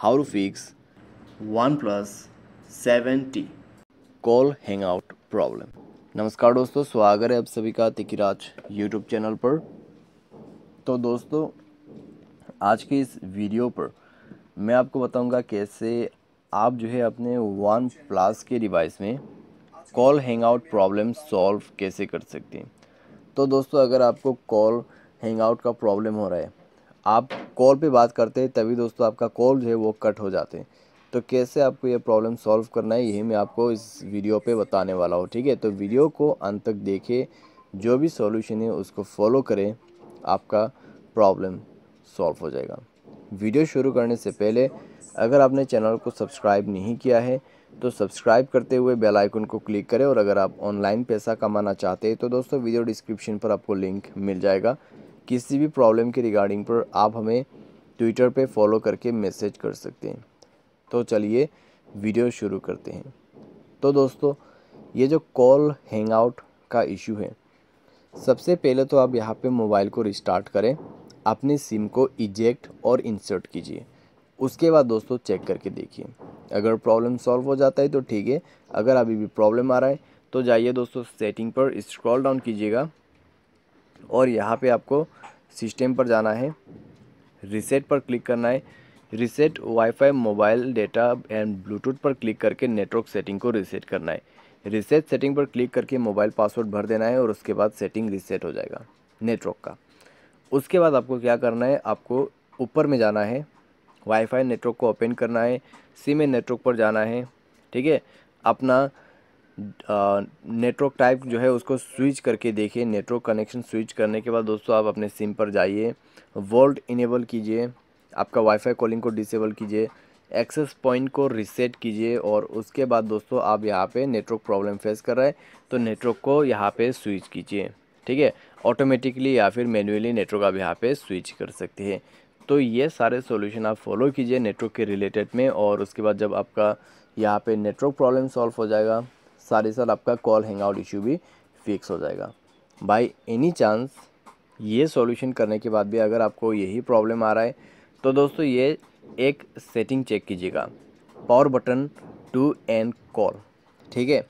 how to fix OnePlus 7T call hang out problem नमस्कार दोस्तों, स्वागत है आप सभी का तिकिराज यूट्यूब चैनल पर। तो दोस्तों, आज के इस वीडियो पर मैं आपको बताऊँगा कैसे आप जो है अपने वन प्लस के डिवाइस में call hang out problem solve कैसे कर सकते हैं। तो दोस्तों, अगर आपको कॉल हैंग आउट का प्रॉब्लम हो रहा है आप कॉल पे बात करते हैं, तभी दोस्तों आपका कॉल जो है वो कट हो जाते हैं। तो कैसे आपको ये प्रॉब्लम सॉल्व करना है, यही मैं आपको इस वीडियो पे बताने वाला हूँ, ठीक है? तो वीडियो को अंत तक देखें, जो भी सॉल्यूशन है उसको फॉलो करें, आपका प्रॉब्लम सॉल्व हो जाएगा। वीडियो शुरू करने से पहले, अगर आपने चैनल को सब्सक्राइब नहीं किया है तो सब्सक्राइब करते हुए बेल आइकन को क्लिक करें और अगर आप ऑनलाइन पैसा कमाना चाहते हैं तो दोस्तों वीडियो डिस्क्रिप्शन पर आपको लिंक मिल जाएगा। किसी भी प्रॉब्लम के रिगार्डिंग पर आप हमें ट्विटर पे फॉलो करके मैसेज कर सकते हैं। तो चलिए वीडियो शुरू करते हैं। तो दोस्तों, ये जो कॉल हैंग आउट का इशू है, सबसे पहले तो आप यहाँ पे मोबाइल को रिस्टार्ट करें, अपनी सिम को इजेक्ट और इंसर्ट कीजिए। उसके बाद दोस्तों चेक करके देखिए। अगर प्रॉब्लम सॉल्व हो जाता है तो ठीक है, अगर अभी भी प्रॉब्लम आ रहा है तो जाइए दोस्तों सेटिंग पर स्क्रॉल डाउन कीजिएगा। और यहाँ पे आपको सिस्टम पर जाना है, रिसेट पर क्लिक करना है। Reset wifi mobile data and bluetooth पर क्लिक करके नेटवर्क सेटिंग को रिसेट करना है। रिसेट सेटिंग पर क्लिक करके मोबाइल पासवर्ड भर देना है और उसके बाद सेटिंग रिसेट हो जाएगा नेटवर्क का। उसके बाद आपको क्या करना है, आपको ऊपर में जाना है, वाईफाई नेटवर्क को ओपन करना है, सिम नेटवर्क पर जाना है, ठीक है? अपना नेटवर्क टाइप जो है उसको स्विच करके देखिए नेटवर्क कनेक्शन स्विच करने के बाद दोस्तों आप अपने सिम पर जाइए वोल्ट इनेबल कीजिए, आपका वाईफाई कॉलिंग को डिसेबल कीजिए एक्सेस पॉइंट को रिसेट कीजिए और उसके बाद दोस्तों आप यहाँ पे नेटवर्क प्रॉब्लम फेस कर रहे हैं तो नेटवर्क को यहाँ पे स्विच कीजिए, ठीक है? ऑटोमेटिकली या फिर मैन्युअली नेटवर्क आप यहाँ पे स्विच कर सकते हैं। तो ये सारे सॉल्यूशन आप फॉलो कीजिए नेटवर्क के रिलेटेड में और उसके बाद जब आपका यहाँ पे नेटवर्क प्रॉब्लम सॉल्व हो जाएगा साथ साल आपका कॉल हैंग आउट इशू भी फिक्स हो जाएगा। बाई एनी चांस ये सॉल्यूशन करने के बाद भी अगर आपको यही प्रॉब्लम आ रहा है तो दोस्तों ये एक सेटिंग चेक कीजिएगा। Power button to end call ठीक है?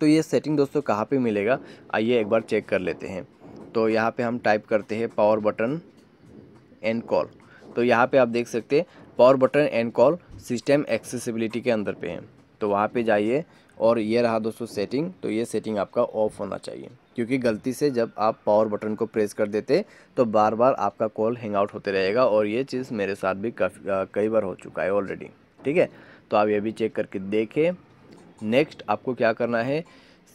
तो ये सेटिंग दोस्तों कहाँ पे मिलेगा? आइए एक बार चेक कर लेते हैं। तो यहाँ पे हम टाइप करते हैं पावर बटन एंड कॉल तो यहाँ पे आप देख सकते हैं power button end call system accessibility के अंदर पे हैं। तो वहाँ पे जाइए और ये रहा दोस्तों सेटिंग तो ये सेटिंग आपका ऑफ़ होना चाहिए। क्योंकि गलती से जब आप पावर बटन को प्रेस कर देते तो बार बार आपका कॉल हैंग आउट होते रहेगा और ये चीज़ मेरे साथ भी काफ़ी कई बार हो चुका है ऑलरेडी ठीक है? तो आप ये भी चेक करके देखें। नेक्स्ट आपको क्या करना है?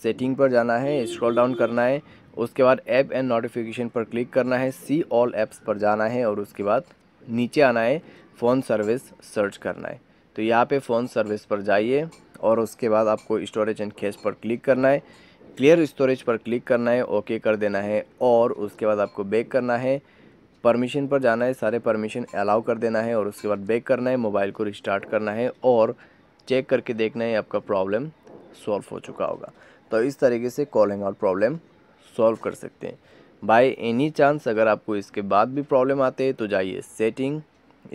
सेटिंग पर जाना है स्क्रॉल डाउन करना है, उसके बाद ऐप एंड नोटिफिकेशन पर क्लिक करना है सी ऑल ऐप्स पर जाना है और उसके बाद नीचे आना है फ़ोन सर्विस सर्च करना है। तो यहाँ पे फ़ोन सर्विस पर जाइए। और उसके बाद आपको स्टोरेज एंड कैश पर क्लिक करना है। क्लियर स्टोरेज पर क्लिक करना है ओके कर देना है और उसके बाद आपको बैक करना है। परमिशन पर जाना है, सारे परमिशन अलाउ कर देना है और उसके बाद बैक करना है मोबाइल को रिस्टार्ट करना है और चेक करके देखना है आपका प्रॉब्लम सॉल्व हो चुका होगा। तो इस तरीके से कॉलिंग आउट प्रॉब्लम सॉल्व कर सकते हैं। बाय एनी चांस अगर आपको इसके बाद भी प्रॉब्लम आते हैं तो जाइए सेटिंग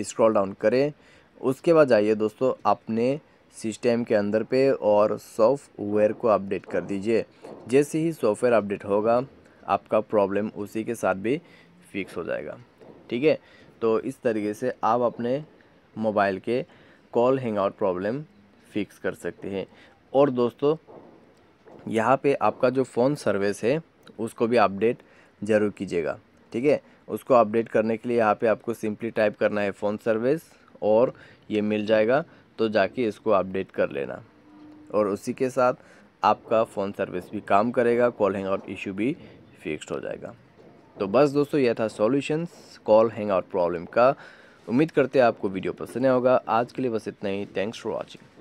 स्क्रॉल डाउन करें। उसके बाद जाइए दोस्तों, अपने सिस्टम के अंदर पे और सॉफ्टवेयर को अपडेट कर दीजिए। जैसे ही सॉफ्टवेयर अपडेट होगा, आपका प्रॉब्लम उसी के साथ भी फिक्स हो जाएगा। ठीक है? तो इस तरीके से आप अपने मोबाइल के call hang out problem fix कर सकते हैं। और दोस्तों, यहाँ पे आपका जो फ़ोन सर्विस है, उसको भी अपडेट ज़रूर कीजिएगा। ठीक है? उसको अपडेट करने के लिए यहाँ पे आपको सिंपली टाइप करना है फ़ोन सर्विस और ये मिल जाएगा। तो जाके इसको अपडेट कर लेना। और उसी के साथ आपका फ़ोन सर्विस भी काम करेगा कॉल हैंग आउट इशू भी फिक्स्ड हो जाएगा। तो बस दोस्तों, यह था solutions call hang out problem का। उम्मीद करते हैं आपको वीडियो पसंद होगा। आज के लिए बस इतना ही। Thanks for watching